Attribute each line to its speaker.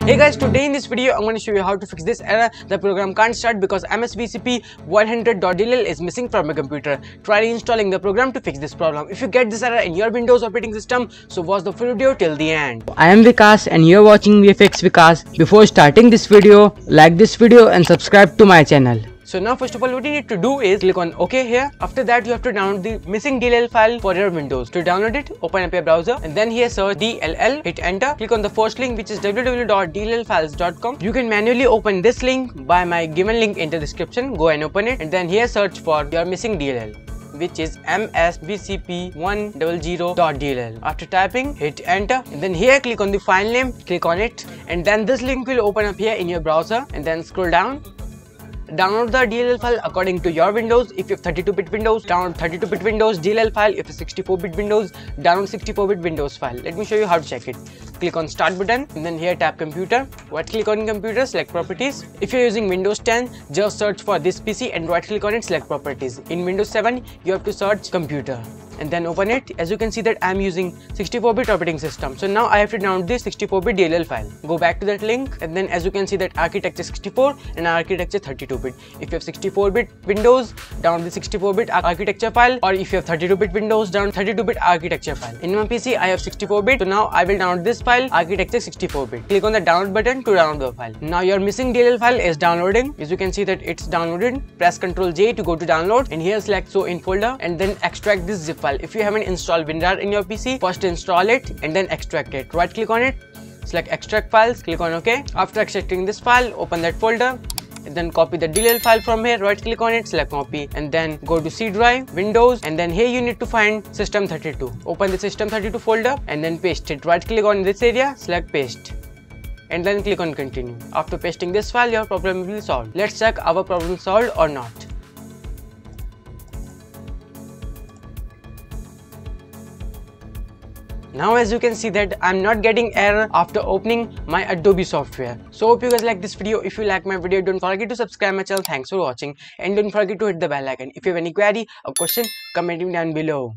Speaker 1: Hey guys, today in this video I'm going to show you how to fix this error. The program can't start because MSVCP 100.dll is missing from my computer. Try reinstalling the program to fix this problem. If you get this error in your Windows operating system, so watch the full video till the end. I am Vikas and you're watching VFX Vikas. Before starting this video, like this video and subscribe to my channel. So now first of all what you need to do is click on OK here. After that you have to download the missing DLL file for your Windows. To download it, open up your browser and then here search DLL, hit enter. Click on the first link which is www.dllfiles.com. You can manually open this link by my given link in the description. Go and open it and then here search for your missing DLL which is msvcp100.dll. After typing, hit enter and then here click on the file name, click on it and then this link will open up here in your browser and then scroll down Download the DLL file according to your Windows. If you have 32-bit Windows, download 32-bit Windows DLL file. If you have 64-bit Windows, download 64-bit Windows file. Let me show you how to check it. Click on Start button and then here tap Computer. Right click on Computer, select Properties. If you're using Windows 10, just search for this PC and right click on it, select Properties. In Windows 7, you have to search Computer and then open it. As you can see that I'm using 64-bit operating system. So now I have to download this 64-bit DLL file. Go back to that link and then as you can see that architecture 64 and architecture 32-bit if you have 64-bit Windows download the 64-bit architecture file or if you have 32-bit Windows download 32-bit architecture file. In my PC I have 64-bit so now I will download this file architecture 64-bit click on the download button to download the file. Now your missing DLL file is downloading. As you can see that it's downloaded. Press ctrl J to go to download and here select show in folder and then extract this zip file file. If you haven't installed WinRAR in your PC, first install it and then extract it. Right click on it, select extract files, click on OK. After extracting this file, open that folder and then copy the DLL file from here, right click on it, select copy and then go to C drive, Windows and then here you need to find system32. Open the system32 folder and then paste it. Right click on this area, select paste and then click on continue. After pasting this file, your problem will be solved. Let's check our problem solved or not. Now as you can see that I'm not getting error after opening my Adobe software. So hope you guys like this video. If you like my video, don't forget to subscribe my channel. Thanks for watching and don't forget to hit the bell icon. If you have any query or question, comment down below.